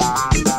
Bye.